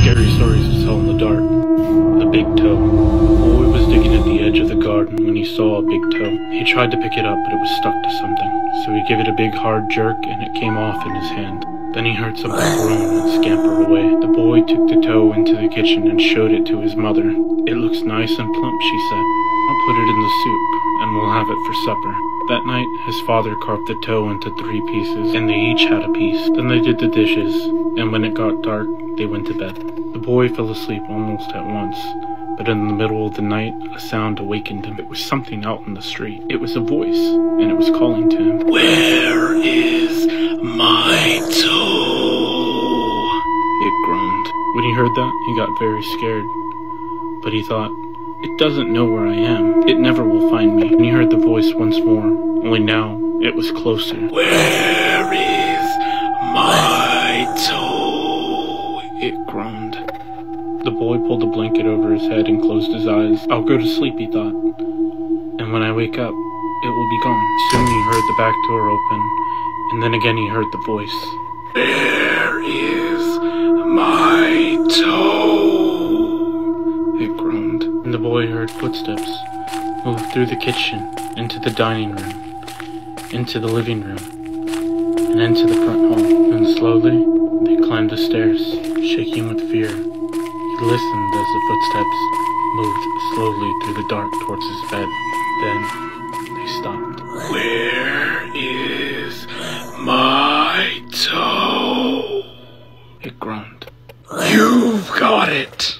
Scary stories to tell in the dark. The big toe. Boy was digging at the edge of the garden when he saw a big toe. He tried to pick it up, but it was stuck to something. So he gave it a big hard jerk and it came off in his hand. Then he heard something groan and scamper away. The boy took the toe into the kitchen and showed it to his mother. It looks nice and plump, she said. I'll put it in the soup, and we'll have it for supper. That night, his father carved the toe into three pieces, and they each had a piece. Then they did the dishes, and when it got dark, they went to bed. The boy fell asleep almost at once, but in the middle of the night, a sound awakened him. It was something out in the street. It was a voice, and it was calling to him. Where is my toe? It groaned. When he heard that, he got very scared. But he thought, it doesn't know where I am. It never will find me. And he heard the voice once more, only now it was closer. Where is my toe? It groaned. The boy pulled a blanket over his head and closed his eyes. I'll go to sleep, he thought. And when I wake up, it will be gone. Soon he heard the back door open, and then again he heard the voice. Where is boy heard footsteps move through the kitchen, into the dining room, into the living room, and into the front hall. And slowly, they climbed the stairs, shaking with fear. He listened as the footsteps moved slowly through the dark towards his bed. Then, they stopped. Where is my toe? It groaned. You've got it!